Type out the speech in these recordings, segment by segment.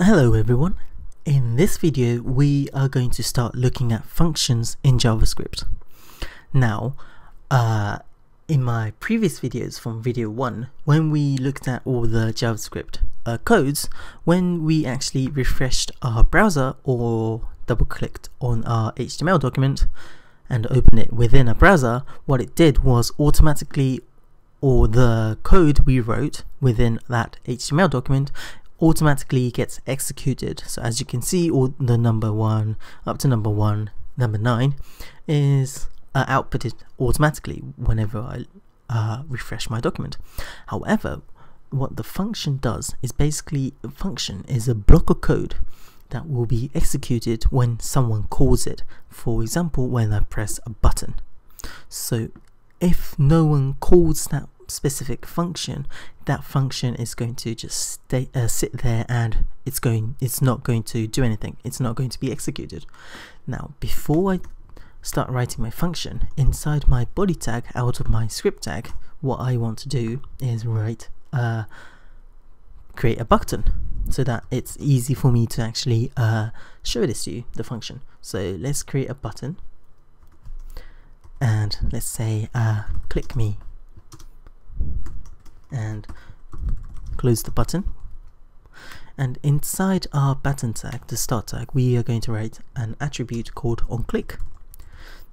Hello everyone. In this video we are going to start looking at functions in JavaScript. Now, uh, in my previous videos from video 1, when we looked at all the JavaScript uh, codes, when we actually refreshed our browser or double clicked on our HTML document and opened it within a browser, what it did was automatically or the code we wrote within that HTML document automatically gets executed. So as you can see, all the number one up to number one, number nine is uh, outputted automatically whenever I uh, refresh my document. However, what the function does is basically a function is a block of code that will be executed when someone calls it. For example, when I press a button. So if no one calls that specific function, that function is going to just stay uh, sit there and it's going it's not going to do anything. It's not going to be executed. Now, before I start writing my function inside my body tag out of my script tag, what I want to do is write uh, create a button so that it's easy for me to actually uh, show this to you, the function. So let's create a button and let's say uh, click me and close the button and inside our button tag, the start tag, we are going to write an attribute called onClick.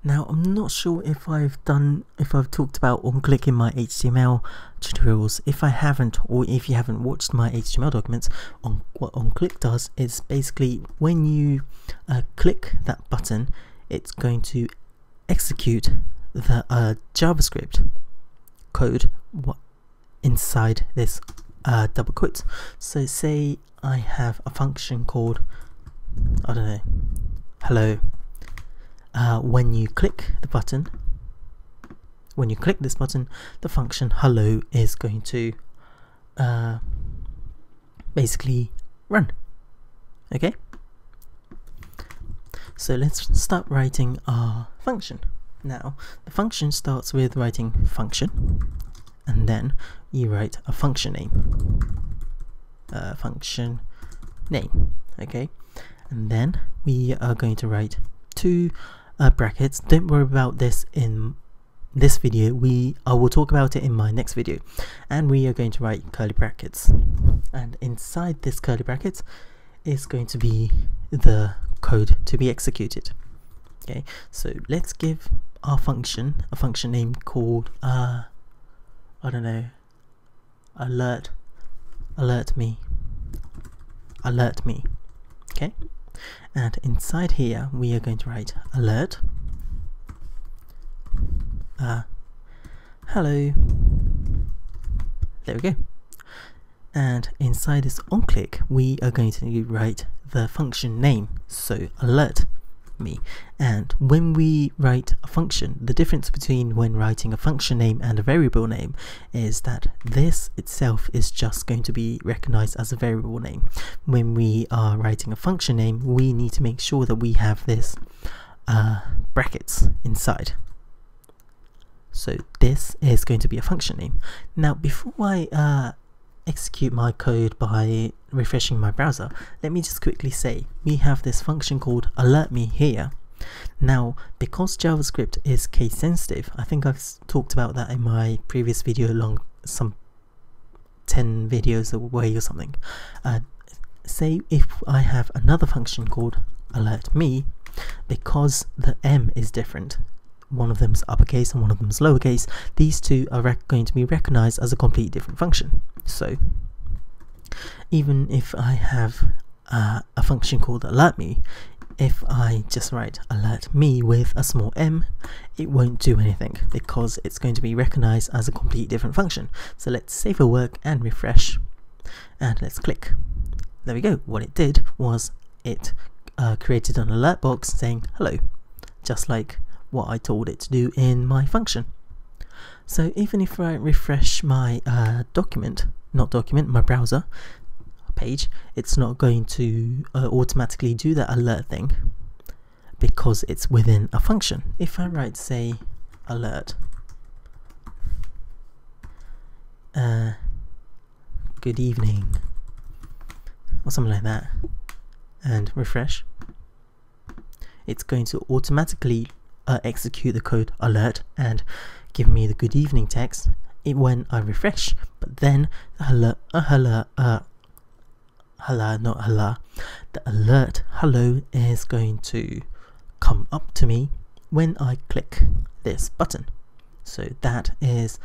Now I'm not sure if I've done if I've talked about onClick in my HTML tutorials. If I haven't or if you haven't watched my HTML documents, on what onClick does is basically when you uh, click that button, it's going to execute the uh, JavaScript code inside this uh, double quotes. So say I have a function called, I don't know, hello. Uh, when you click the button, when you click this button, the function hello is going to uh, basically run. Okay? So let's start writing our function. Now, the function starts with writing function, and then you write a function name. Function name, okay? And then we are going to write two uh, brackets. Don't worry about this in this video. We I will talk about it in my next video. And we are going to write curly brackets. And inside this curly brackets is going to be the code to be executed. Okay, so let's give our function a function name called uh I don't know. Alert. Alert me. Alert me. Okay? And inside here we are going to write alert. Uh hello. There we go. And inside this onClick, we are going to write the function name. So alert me. And when we write a function, the difference between when writing a function name and a variable name is that this itself is just going to be recognized as a variable name. When we are writing a function name, we need to make sure that we have this uh, brackets inside. So this is going to be a function name. Now, before I uh, execute my code by refreshing my browser, let me just quickly say we have this function called alert me here. Now, because JavaScript is case sensitive, I think I've talked about that in my previous video along some 10 videos away or something. Uh, say if I have another function called alert me, because the M is different, one of them is uppercase and one of them is lowercase, these two are going to be recognized as a completely different function. So even if I have uh, a function called alert me, if I just write alert me with a small m, it won't do anything because it's going to be recognized as a completely different function. So let's save our work and refresh and let's click. There we go. What it did was it uh, created an alert box saying hello, just like what I told it to do in my function. So even if I refresh my uh, document, not document, my browser page, it's not going to uh, automatically do that alert thing because it's within a function. If I write, say, alert, uh, good evening, or something like that and refresh, it's going to automatically uh, execute the code alert and give me the good evening text when I refresh. But then the hello, uh, hello, uh, hello, not hello, the alert hello is going to come up to me when I click this button. So that is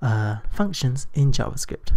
uh, functions in JavaScript.